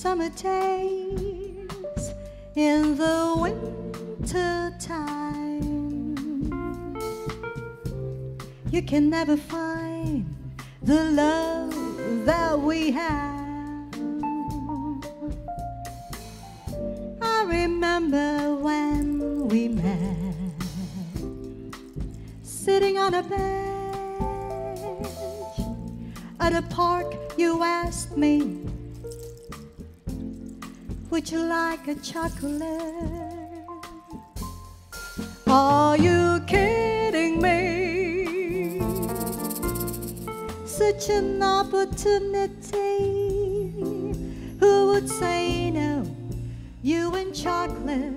days in the winter time. You can never find the love that we have. I remember when we met, sitting on a bench at a park. You asked me, Would you like a chocolate? Are you kidding me? Such an opportunity. Who would say no? You and chocolate.